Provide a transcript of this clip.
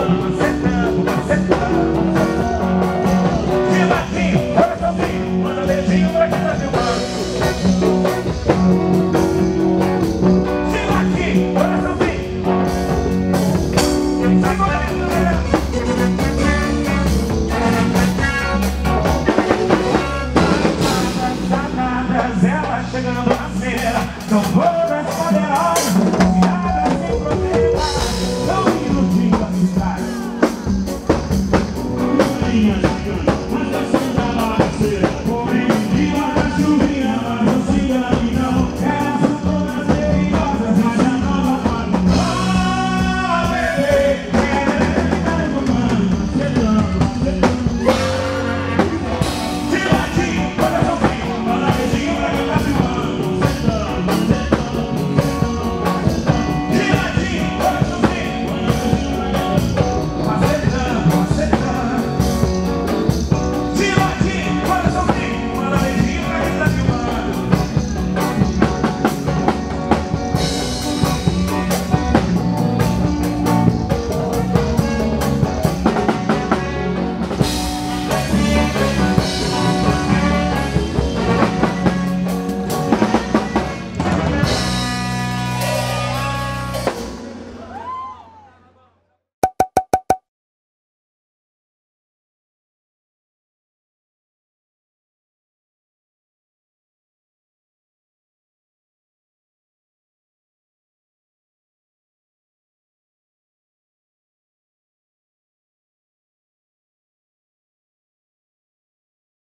Set down. set down.